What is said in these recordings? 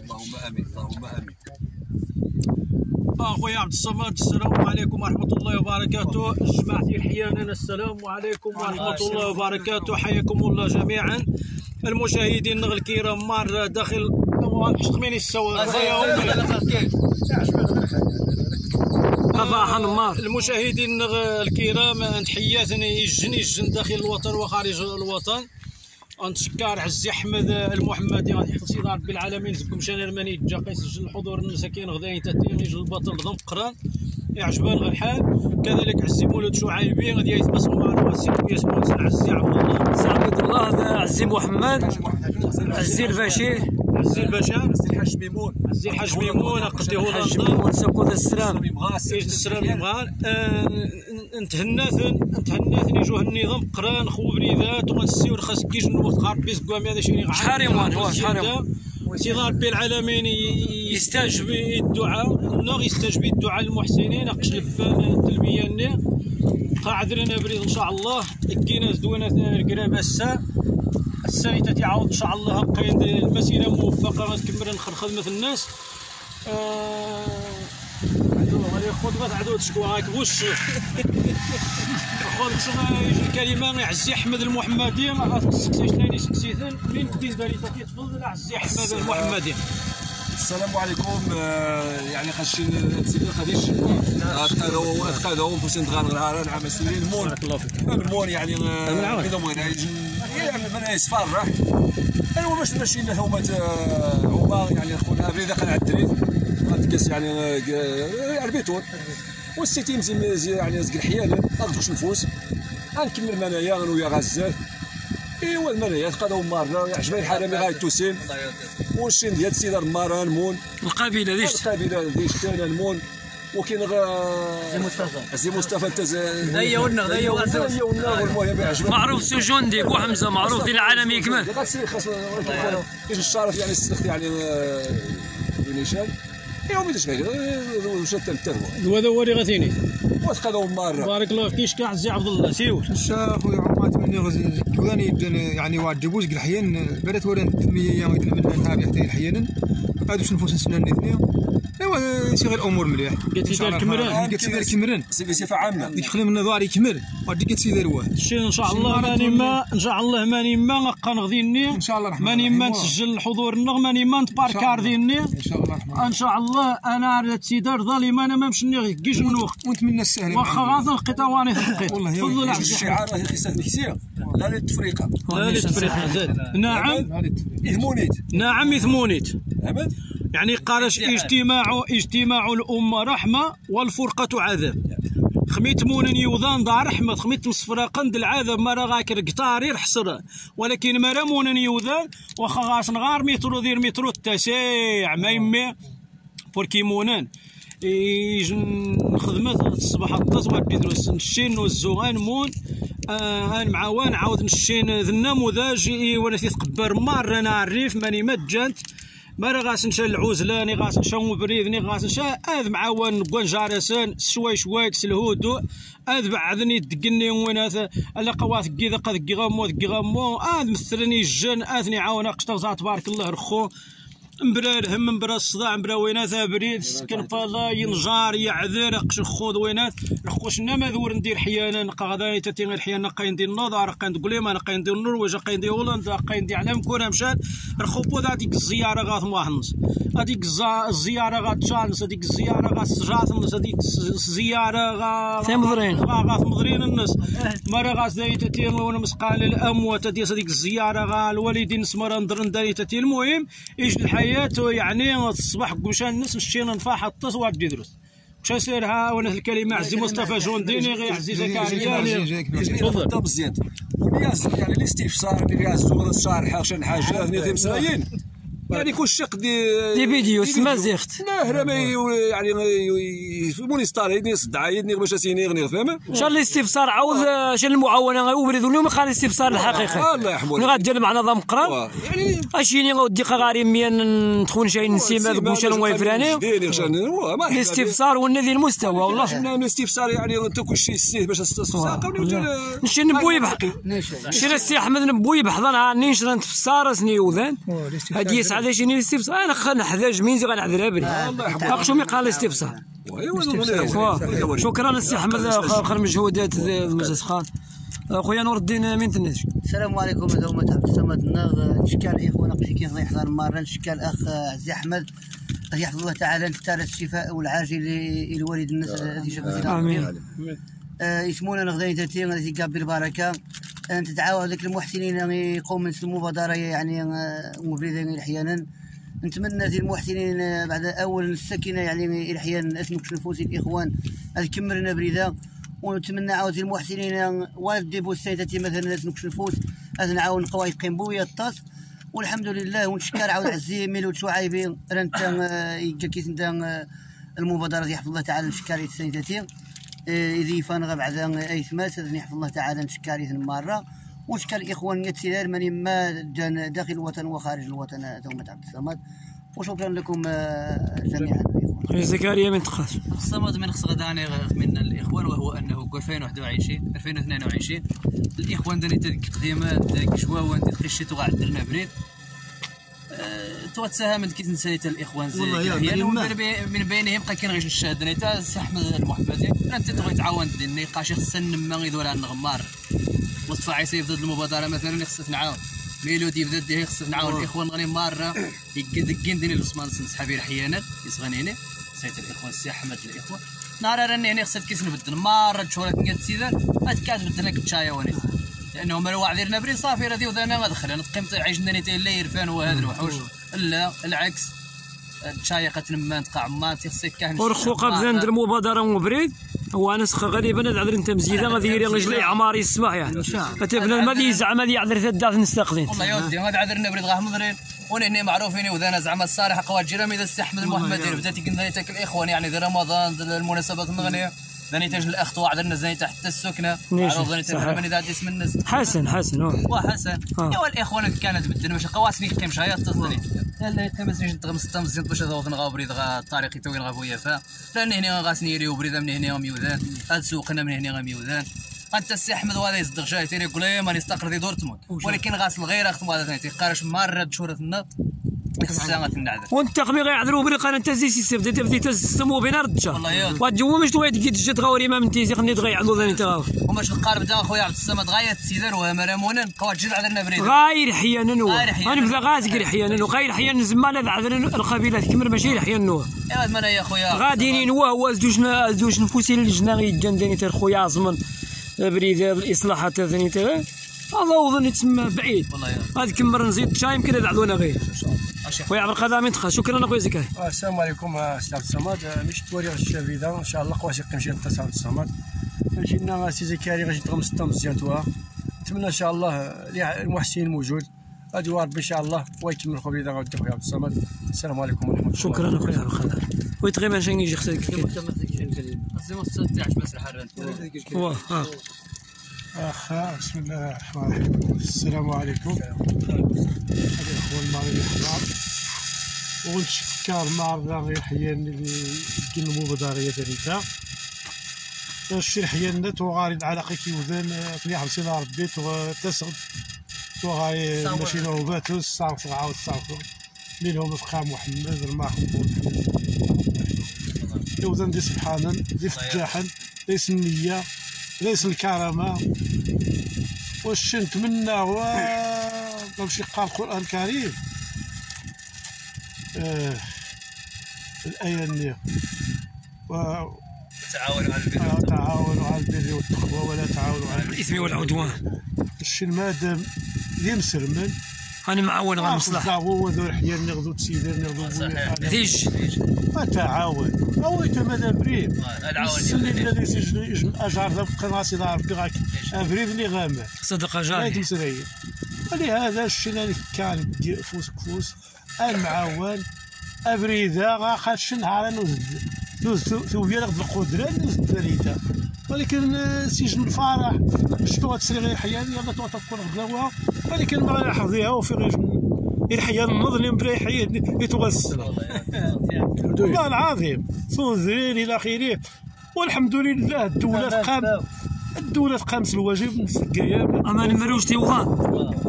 اللهم آمين اللهم آمين. اخويا عبد الصمد السلام عليكم ورحمة الله وبركاته. جماعة الحيانين السلام عليكم ورحمة الله وبركاته. حياكم الله جميعا. المشاهدين الكرام مار داخل من السوا المشاهدين الكرام تحياتنا يجن يجن داخل الوطن وخارج الوطن. نتشكر عزي أحمد المحمدي غادي يحفظ رب العالمين زكم شان الماني جا كيسجل الحضور المساكين غدا تاتين يجي البطل ضم قران يعجبان غير الحال كذلك عزي مولود شعيبي غادي يتبسم مع راسي ويسمون عزي عبد الله. سعيد الله هذا عزي محمد. عزي البشير. عزي البشر عزي الحاج ميمون. عزي الحاج ميمون قديه الحاج لندن ميمون سكوت السلام. إيش السلام يبغى نتهناثن نتهناثن يجوه النظام قران خو بنيذات ونسيو خاص كيش الوقت غار بيس قوام هذا شي شحال يوان هو شحال يوان سيدي ربي العالمين يستجب الدعاء. نغ يستجب الدعاء المحسنين. أقش التلبية قاعدنا بريد إن شاء الله. كينا زدونا القراب الساعة السايته تعاود إن شاء الله قيد المسيره موفقة. غتكمل نخر خدمه الناس. آه، وش؟ خذ شنو يجي الكلمة أحمد المحمدي. من بالنسبة لي تفضل عزي أحمد المحمدي. السلام عليكم. آه، يعني خاص تسيدي خديش اتقادو اتقادو فوسين دغان غرارا نعم سيرين مون المون يعني كذا مون يعني من يسفرح ايوا باش ماشي لنا هما هما يعني خونا ابريد قال على الدريد غاتكاس يعني آه، البيتون. والسيتي مزي مزي يعني زق الحيال اغدوش نفوس. غنكمل منايا أنا ويا غزال. إيوا المنايا تقادو مرة عجبني الحرامي غايتوسين والشين ديال سيدار ماران مون القبيلة ديش. القبيلة ديش كان المون. وكاين غا مصطفى. زي مصطفى ذي ونغ ذي ونغ. ذي ونغ المهم يعجبك معروف سجوندي بو حمزة معروف ديال العالم يكمل. غاسي خاص الشرف يعني استخدم يعني نيشان ايوا ميدش غير مشات التهوى وهذا هو اللي غاتيني وتقادو مرة. بارك الله فيك كاع عزي عبد الله سيول الشا خويا عمات مني غزي كلاني يدن يعني واحد جبوز قل حيان بدات وران تمية أيام يدن من نهار حتى الحيان قادوش نفوس نسنان الاثنين إيوا يصير الأمور مليح. قالت لي دار كمران. قالت لي دار كمران. سي صفه عامه ديك خلي من ظهري كمل وعاد قالت لي دار واحد الشيء إن شاء الله ماني ما إن شاء الله ماني ما نغذيني إن شاء الله الرحمن ماني ما. نسجل الحضور النغ ماني ما نتباركار ديني إن شاء الله الرحمن إن شاء الله أنا عرفت سيدار ظالم أنا ما مشني غير كيش من وقت. ونتمنى السهل واخا غاث نلقيت واني ثقيت والله يا الشعار هذه خصها نكسيه لا للتفريقه لا للتفريق زاد نعم. يهمونيت. نعم يثمونيت. أبد يعني قالش اجتماع اجتماع الأمة رحمة والفرقة عذاب. خميت مونن يوضان دا رحمة خميت مصفرا قند العذاب مرا غاكر قطاري رحصرا ولكن مرا مونن يوضان وخا غاس نغار مترو دير مترو التسيع ما يمي. بوركي مونان يجن خدمة الصباح الطاس واحد بيدروس نشين والزوغان مون. آه أنا معاون عاود نشين ذا النموذج وأنا تيتقبر مرة أنا عريف ماني مجنت ماني غاس نشا العزلاني غاس نشا مبريدني غاس نشا أذ معاون كوان جارسان شوي شوي الهدوء أذ بعدني دقني هذا ألا قوات كيذا قد غامو دقي غامو أذ مثلني الجن اذني عاون قشطه تبارك الله رخو. مبرا الهم مبرا الصداع مبرا وينات بريد سكن فضا ينجار يعذر قش خود وينات رخوش نما ذور ندير حيانا قاعدة تتين الحيانا قاين دي النظر قاين دي قليما أنا قاين دي النرويج قاين دي هولندا قاين دي علم كورا مشان رخو بود هذيك الزيارة غاث مواحنس هذيك الز- الزيارة غاث تشانس هذيك الزيارة غاث سجاتنس هذيك الزيارة غاث تمضرين. غاث مضرين الناس. مرة غاث داي تتين وأنا مسقال الأموات هذيك الزيارة غا الوالدين سمرا ندرن داي تتين المهم يجي الحياة يعني الصباح مشان الناس نشينا نفاح الطس واحد يدرس. مش سيرها وأنا الكلمة عزي مصطفى جونديني غير عزي زكريا تفضل. طب مزيان يعني الاستفسار الياس زور الشارحه شن حاجة هني ذي مسايين. يعني كل شق دي دي فيديو سمازيخت لا هرا ما يعني مونيستار يدني صدع يدني باش سيني غني فاهم شال الاستفسار عاود شال المعاونة؟ غيوبرد اليوم خلي الاستفسار الحقيقي الله يرحمه غاد دير مع نظام قران. يعني أشيني غودي قغاري ميان تخون شي نسيما مشان ويفراني الاستفسار والنذي المستوى والله. حنا الاستفسار يعني أنت كل شيء سيه باش تستفسر نشي نبوي بح شي السي أحمد نبوي بحضن عني نشرا نتفسار أسني يوذان هادي عاد شي الاستفسار. أنا غنحتاج مين زي غنعذر ابري اقشو مي قال الاستفسار. شكرا السي أحمد أخر مجهودات المجلس خان. خويا نور الدين من تنش السلام عليكم هذا هو عبد الصمد النغ نشكال اخونا قبل كي الله يحضر مرة. نشكال الاخ عزيز أحمد الله يحفظ الله تعالى نختار الشفاء والعاجل لوالد الناس الذي شفى آمين. آه، يسمونا نغداني تاتي التي كاب بالبركة. أن تدعوا هذاك المحسنين ان يقوم من المبادره يعني آه، مبردا أحيانا نتمنى ذي المحسنين آه، بعد أول السكينه يعني أحيانا أسمك نفوس الإخوان. كمرنا بريدة. ونتمنى عاود المحسنين آه، والدي بوسيتاتي مثلا أسمك نفوس. نعاون قواي قنبويه الطاس. والحمد لله ونشكر عاود عزيز ميلو شعيبي رانت يجا كيس نتا المبادرة يحفظ الله تعالى نشكر السيداتي إذا فانغ بعد أي ثمات يحفظ الله تعالى نشكر إذن مرة. ونشكر الإخوان يتسلال من ما جان داخل الوطن وخارج الوطن ثم عبد الصمد. وشكرا لكم آه، جميعا. الإخوان. زكريا من تقاش الصمد من خص غداني من الإخوان وهو أنه 2021 2022 الإخوان داني تلك تقديمات شواوان ديك قشيتو غعدلنا بريد. أه، تو تساهمت كي تنسيت الإخوان زي من بينهم بقى كاين غير الشهاده نيتا سي احمد المحمدي انت تبغي تعاون ديال النقاش خصنا نما يدور على النغمار. مصطفى عيسى يبدأ المبادرة مثلا خصنا نعاون ميلودي يبدأ ديه خصنا نعاون الإخوان غني مرة. يقدقين ديني العثمان نسحابي حيانا يسغنيني سيت الإخوان السي أحمد الإخوان. نهار راني هنا خصك كيس نبدل. مرة تشورك نيت سيدان. هاد كاس بدلنا كتشايا ونيت لأنه من واحد ديرنا بري صافي راه ديو ذانا غادخل أنا قيمت عيشنا نيتي لا يرفان وهذا الوحوش. لا العكس. تشايا قتنما تقع ما تيخصك كاهن ورخوقه بزاف المبادرة مبريد هو نسخ غالبا هاد عذر أنت مزيدة. غادي يري رجلي عمار يسمح يعني. فتبنا المدي زعما دي عذر ثلاث نستقدين والله يا ودي هذا عذرنا بريد غاه مضرين ونهني معروفين وذانا زعما الصالح قوات جيران. إذا استحمل المحمدين بدأت قلنا تاك الإخوان. يعني ذي رمضان المناسبات المغنيه ذاني تاج الاخت وعذرنا زاني تحت السكنة. ذاني صحيح. تاج من ذات اسم الناس. حسن حسن هو. وحسن آه. ايوا الاخوان اللي كانت بدنا باش قواسني قيم شهيه تصدري لا يقيم سني جنت غمس تمز باش هذا غا بريد غا الطريق توين غا بويا فا. لأن هنا غاسني يريو بريد من هنا ميوذان هاد سوقنا من هنا ميوذان أنت السي أحمد وهذا يصدق جاي تيري يقول لي ماني استقر في دورتموند ولكن غاس الغير اخت هذا ثاني. تيقارش مره خصها غتنعذر وانت قمي غيعذروا بلي قال أنت زي سيستم بديت بديت تسمو بين ردشا والله يا. وتجو مش تويت كي تجي تغاوري ما من تيزي خني تغيعلو ذاني تغاور. وماش القارب دا خويا عبد الصمد غاية سيدان ومرامونا قوات جيل عذرنا بريد. غاير حيانا غاير حيانا. أنا بدا غازقر حيانا وغاير حيانا زمان هذا عذر القبيلة كمر ماشي حيانا هو ايوا مانا يا خويا. غاديين هو هو زوجنا زوج نفوسي اللجنه غيجان داني تر خويا عزمن بريد الإصلاحات ثاني تر هذا وظن يتسمى بعيد. هذا كمر نزيد شاي يمكن هذا عدونا غير. خويا عبد القادر من تخا شكرا اخويا زكريا. آه، السلام عليكم سي عبد الصمد مش توري الشافيدا إن شاء الله قواسي قيمشي نتا عبد الصمد جينا سي زكريا غادي تغمس الطم مزيان نتمنى إن شاء الله آه، المحسن موجود. غادي ربي إن شاء الله ويكمل خويا إذا غادي خويا عبد الصمد السلام عليكم ورحمة الله شكرا اخويا عبد القادر ويتغي ما شنو يجي خسرك زي ما تستطيعش بس الحران هو ها أخ بسم الله الرحمن الرحيم. السلام عليكم. هذا الأخوة المغربي الحمار ونشكر مرة غير حيان اللي كاين المبادرة تريتا الشي حيان توغاري العلاقة كي وذان تنيح بسينا ربي تسغد توغاري ماشي نوباتو الصعفو عاود الصعفو منهم فقا محمد الماخذ يوذن دي سبحانا دي فتاحا ليس النية ليس الكرامة. واش نتمنى هو نمشي قال القرآن الكريم. آه الآية النية تعاونوا على البر وتعاونوا على البر والتقوى ولا تعاونوا على الإثم والعدوان. الشي مادام يمسرمن أنا معاون المصلحه هو ذو الحيان نغدو تسيدر صحيح. تيج تعاون. أو يتمادى بريد؟ العاون السن الذي سجن اجار ذا قناصي ذا ربي غاك. أبريد اللي غامر. صدقه هاي جاري تمسرية ولهذا الشيء اللي كان فوس كفوس المعاون ابريدا غا خاش نهار نوز نوز ثوبيا ناخذ القدرة نوز الثالثه ولكن آه، سجن الفرح شتو تسري غير حيان يلا تو تكون غداوها ولكن ما يحظيها وفي غير الحيان نظلم بري حيان يتغسل والله العظيم صوزرين إلى آخره. والحمد لله الدولة قام الدولة تقامس الواجب نسقايا اما نمروش تيوضان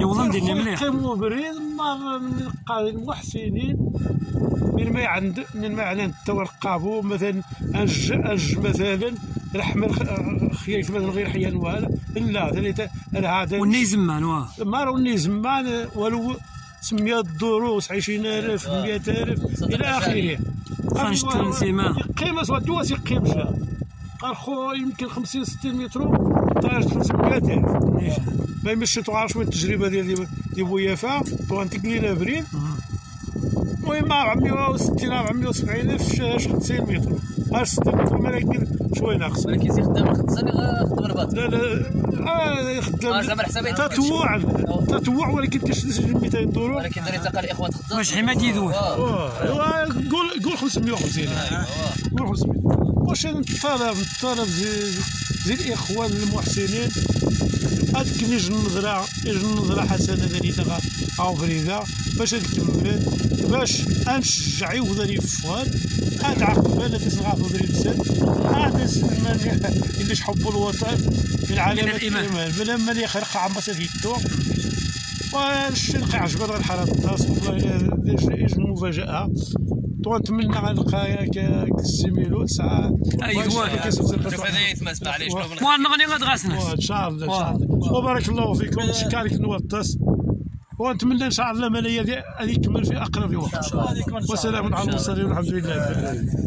يوضان ديالنا مليح. قيموا بريد ما من القاضي المحسنين. من ما عند من ما عند تورقابو مثلا اج أج مثلا رحمة خيايف مثلا غير حيان وهذا. لا ثلاثة هذا والني زمان واه ما روني زمان ولو سمية الدروس عشرين ألف مئة ألف إلى آخره. خرجت تنسيمة قيمة سواء دواسي قيم جا قال خو يمكن 50 60 متر طاير 500 ألف. ما يمشي تعرف شوية التجربة ديال دي بويافا طوان تقلينا بريد المهم 460 470 ألف 50 متر. ها 60 متر ما يمكن شوية ناقص. ولكن زي خدام خدام خدام الباطل لا لا آه خدام آه، زعما الحسابات تطوع تطوع ولكن تشتري 200 دولار. ولكن دري تقال الاخوان خدام واش حماد يدوي. آه، قول قول 550 قول 500 واش نطالب نطالب زي زي الإخوان المحسنين. هذيك نيج النظرة نيج النظرة حسنة ذري تغا أو فريدة باش تكمل باش نشجع يوضري فوال هاد عقبة لا تسغى ذري السن هذا السلمان اللي حب الوطن في العالم الإيمان. بلا ما يخرق عم بس يدو والشرق عجبنا الحرارة الطاس والله إلا المفاجأة تو نتمنى على نلقى كالزميلو تسعة. ايوا هذا يتمس معليش وأنا غني غاد غاسنا إن شاء الله إن شاء الله. وبارك الله فيكم. شكرك نوطس ونتمنى إن شاء الله مالية هذه تكمل في أقرب وقت. وسلام على المرسلين والحمد لله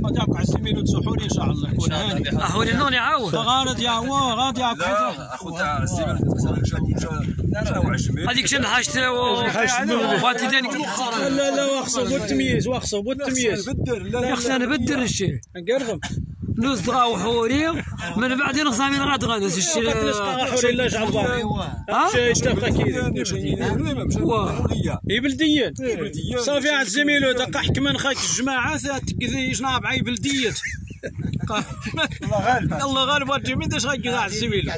غادي يعقع الزميل وتسحوري إن شاء الله. يكون هاني احولي نوني عاود. غادي يعوا غادي يعقع اخو تاع الزميل هذيك شن حاجت واتي داني لا لا واخصو والتمييز واخصو والتمييز يا خصنا نبدل الشيء. نقرغم نوز دغا وحوري من بعد نغزامي غاد غاد الشيء حوري لا جعل ها؟ شي يتفق بلديات صافي على الزميلو دقا حكما خاك الجماعة تقضي جناب عي بلديات الله غالب. الله غالب من داش غاكي على الزميل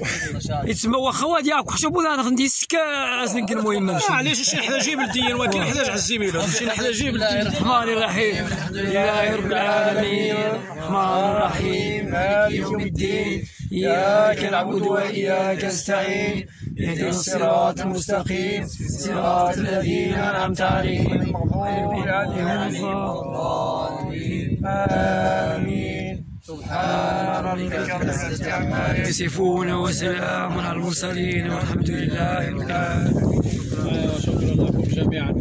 يتسمى واخا واد ياك حشبو ذا غندي سكا اسنك المهم. ماشي علاش شي حدا جيب الدين ولكن حدا على الزميل شي حدا جيب الدين الرحمن الرحيم. الحمد لله رب العالمين. الرحمن الرحيم. مالك يوم الدين. إياك نعبد وإياك نستعين. اهدنا الصراط المستقيم. صراط الذين أنعمت عليهم. غير المغضوب عليهم آمين. سبحان ربك رب العزة يصفون وسلام على المرسلين والحمد لله رب العالمين. شكرا لكم جميعا.